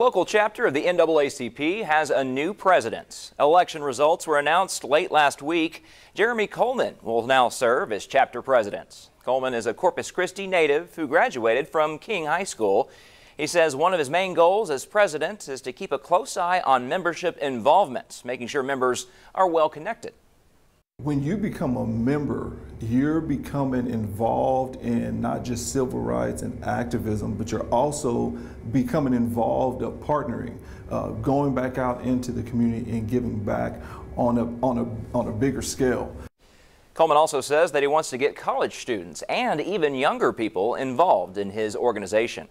Local chapter of the NAACP has a new president. Election results were announced late last week. Jeremy Coleman will now serve as chapter president. Coleman is a Corpus Christi native who graduated from King High School. He says one of his main goals as president is to keep a close eye on membership involvement, making sure members are well connected. When you become a member, you're becoming involved in not just civil rights and activism, but you're also becoming involved of partnering, uh, going back out into the community and giving back on a, on a, on a bigger scale. Coleman also says that he wants to get college students and even younger people involved in his organization.